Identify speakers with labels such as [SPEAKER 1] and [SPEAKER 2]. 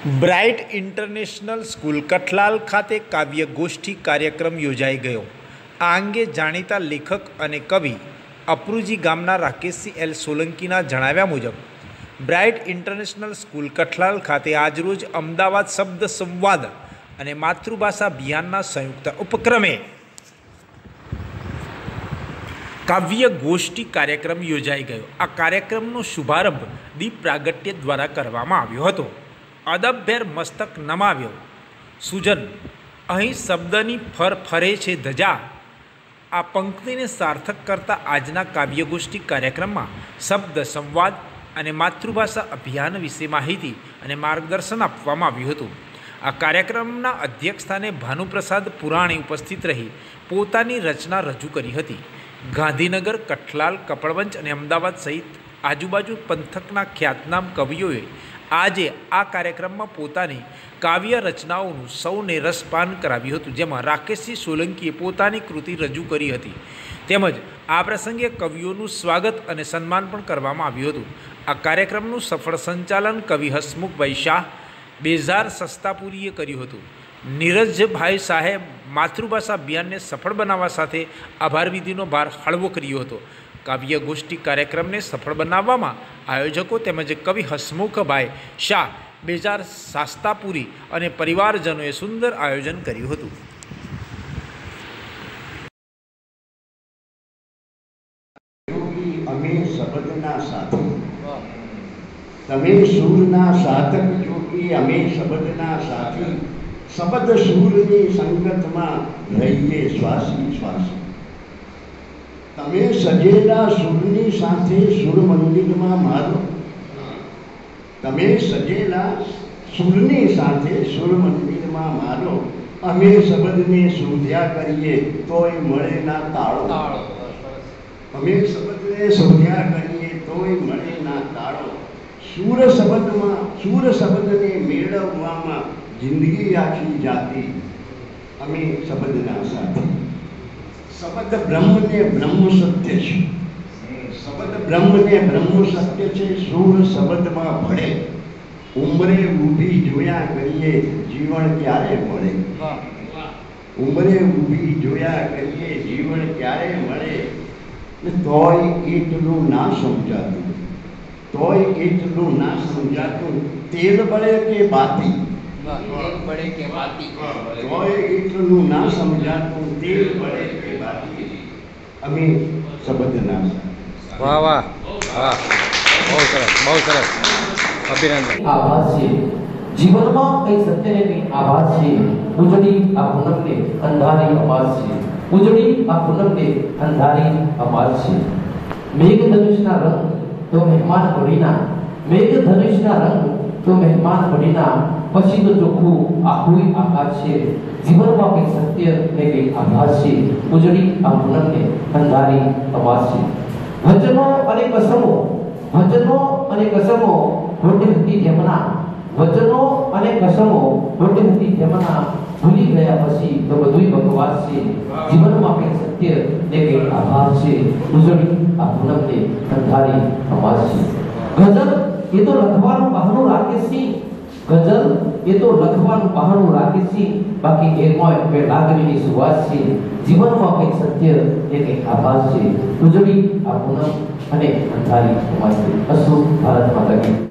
[SPEAKER 1] Bright international school Kathlal ખાતે કાવ્ય ગોષ્ઠી કાર્યક્રમ યોજાઈ ગયો. આ અંગે જાણીતા લેખક અને કવિ અપરુજી ગામના રાકેશસિંહ એલ સોલંકીના જણાવ્યા મુજબ, બ્રાઇટ ઇન્ટરનેશનલ સ્કૂલ કઠલાલ ખાતે આજરોજ અમદાવાદ શબ્દ સંવાદ અને માતૃભાષા અભિયાનના સંયુક્ત ઉપક્રમે કાવ્ય ગોષ્ઠી કાર્યક્રમ યોજાઈ ગયો. આ કાર્યક્રમનો શુભારંભ દીપ પ્રાગટ્ય દ્વારા કરવામાં આવ્યો હતો. અદભેર મસ્તક નમાવ્યો. સુજન, અહીં શબ્દની ફર ફરે છે ધજા. આ પંક્તિને સાર્થક કરતા આજના કાવ્યગોષ્ઠી કાર્યક્રમમાં શબ્દ, સંવાદ અને માતૃભાષા અભિયાન વિશે માહિતી અને માર્ગદર્શન આપવામાં આવ્યું હતું. આ કાર્યક્રમના અધ્યક્ષસ્થાને ભાનુપ્રસાદ પુરાણી ઉપસ્થિત રહી પોતાની રચના રજૂ કરી હતી. ગાંધીનગર, કઠલાલ કપડવંચ અને અમદાવાદ સહિત આજુબાજુ પંથકના ખ્યાતનામ કવિઓએ આજે આ કાર્યક્રમમાં પોતાની કાવ્ય રચનાઓનું સૌને રસપાન કરાવ્યું હતું. જેમાં રાકેશસિંહ સોલંકીએ પોતાની કૃતિ રજૂ કરી હતી. તેમજ આ પ્રસંગે કવિઓનું સ્વાગત અને સન્માન પણ કરવામાં આવ્યું હતું. આ કાર્યક્રમનું સફળ સંચાલન કવિ હસમુખભાઈ શાહ બેઝાર સસ્તાપુરીએ કર્યું હતું. નીરજભાઈ શાહે માતૃભાષા અભિયાનને સફળ બનાવવા સાથે આભાર વિધિનો ભાર હળવો કર્યો હતો. કાવ્ય ગોષ્ઠી કાર્યક્રમને સફળ બનાવવામાં આયોજકો તેમજ કવિ હસમુખભાઈ શાહ, બેજાર શાસ્તાપુરી અને પરિવારજનોએ સુંદર આયોજન કર્યું હતું.
[SPEAKER 2] તમે સૂરના સાધક જોગી અમે શબ્દના સાથી શબ્દ સૂરની સંગતમાં રહીએ શ્વાસી શ્વાસી તમે સજેલા સૂરની સાથે સુર મંદિરમાં મારો. તમે સજેલા સૂરની સાથે સુર મંદિરમાં મારો. અમે શબ્દને શોધ્યા કરીએ તોય મળે ના તાળો. અમે શબ્દને શોધ્યા કરીએ તોય મળે ના તાળો. સૂર શબ્દમાં સૂર શબ્દને મેળવવામાં જિંદગી આખી જાતી. અમે શબ્દના સાથે. શબ્દ બ્રહ્મને બ્રહ્મ સત્ય છે શબ્દ બ્રહ્મને બ્રહ્મ સત્ય છે સૂર શબ્દમાં ભળે ઉંમરે ઊભી જોયા કરીએ જીવન ક્યારે મળે ઉંમરે ઊભી જોયા કરીએ જીવન ક્યારે મળે ને તોય એટલું ના સમજાતું તોય એટલું ના સમજાતું તેલ બળે કે બાતી
[SPEAKER 3] બળે કે બાતી
[SPEAKER 2] તોય એટલું ના સમજાતું તેલ બળે કે બાતી અમે શબ્દ ના
[SPEAKER 4] વાહ વાહ વાહ બહુ સરસ બહુ સરસ અભિનંદન
[SPEAKER 3] આભાસ છે જીવનમાં કઈ સત્યને કઈ આભાસ છે ઉજળી આ પૂનમને અંધારી અમાસ છે ઉજળી આ પૂનમને અંધારી અમાસ છે મેઘ ધનુષના રંગ તો મહેમાન ભળીના મેઘ ધનુષના રંગ તો મહેમાન ભળીના પછી તો ચોખ્ખું આખું આકાશ છે. જીવનમાં કઈ સત્ય ને કઈ આભાસ છે. ઉજળી આ પૂનમને અંધારી અવાજ છે. વચનો અને કસમો, વચનો અને કસમો ખોટી હતી જેમના, વચનો અને કસમો ખોટી હતી જેમના. ભૂલી ગયા પછી તો બધુંય બકવાસ છે. જીવનમાં કંઈક સત્ય ને કંઈક આભાર છે. ઉજળી આ પૂનમને અંધારી અવાજ છે. ગઝલ એ તો લખવાનું બહાનું રાખે છે. ગઝલ એ તો લખવાનું બહાનું રાખે છે. બાકી એમાં બે લાગણીની સુવાસ છે. જીવનમાં કંઈક સત્ય એ કંઈક આભાસ છે. ઉજળી આ પૂનમ અને અંધારી અસુ ભારત માતા કી.